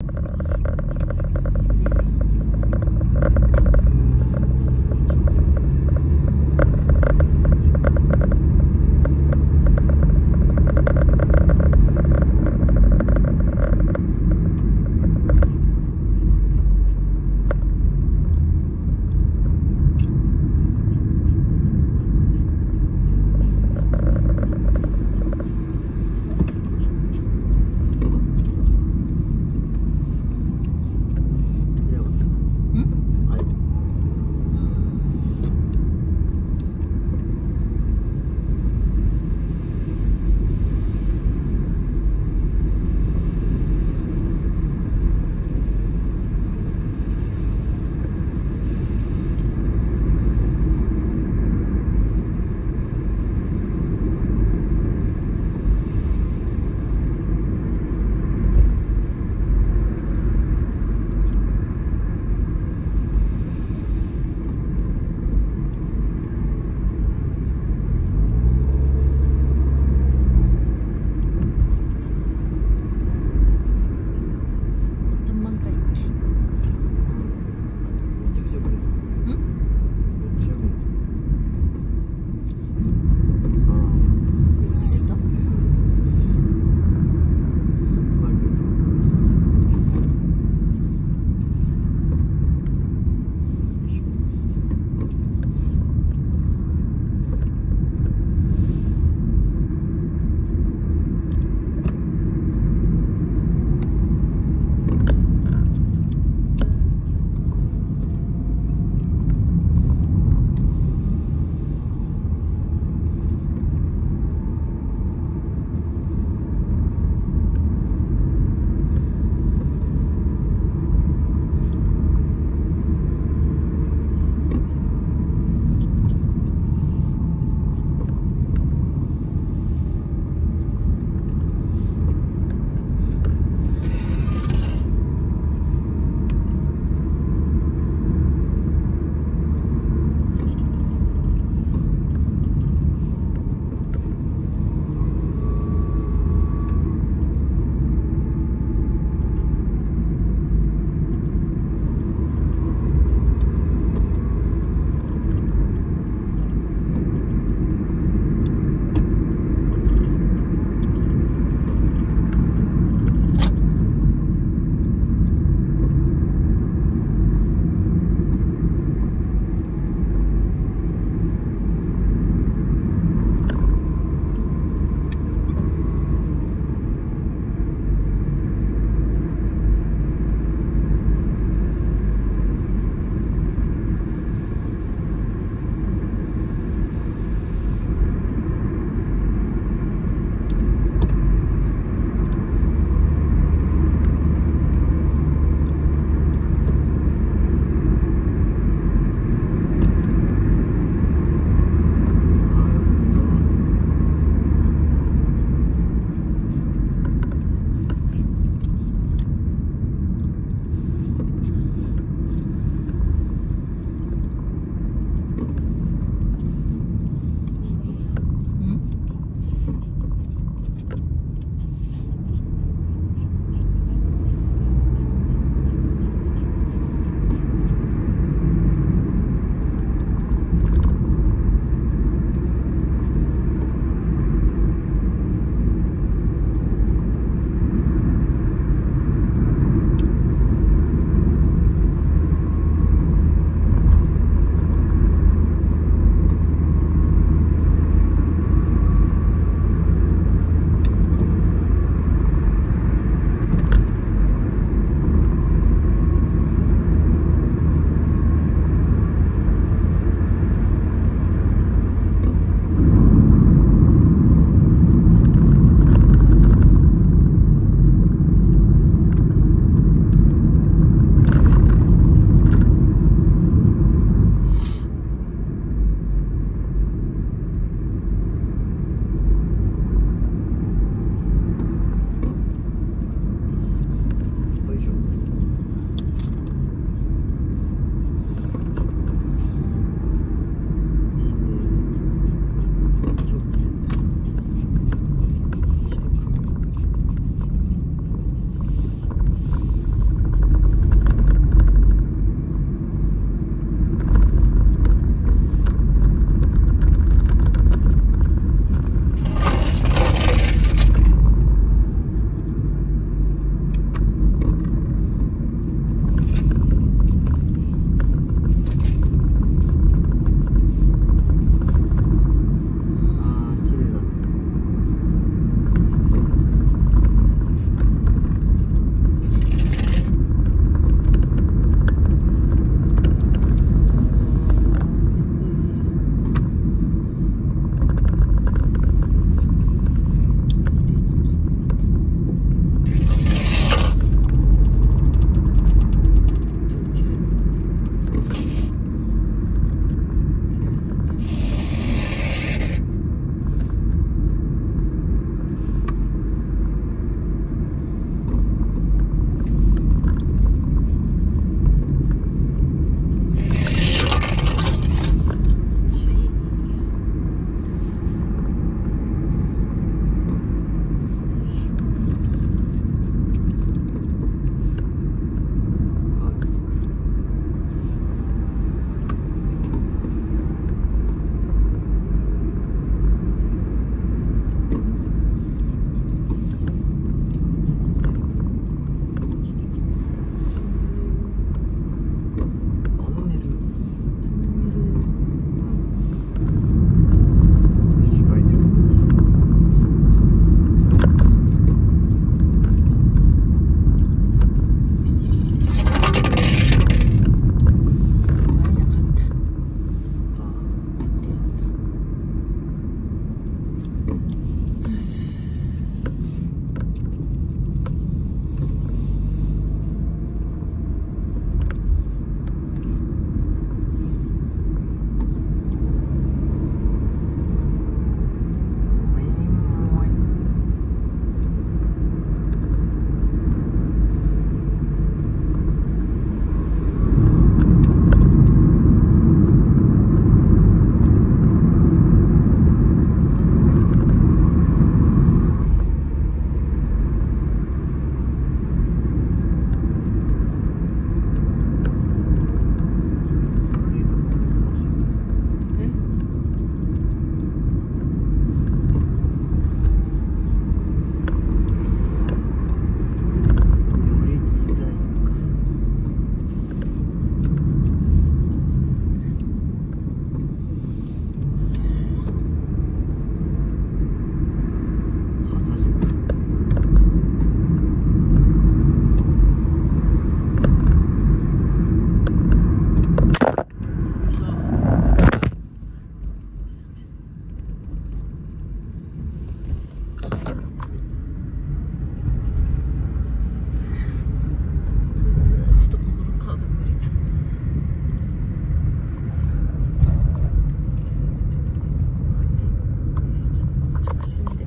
you максимум.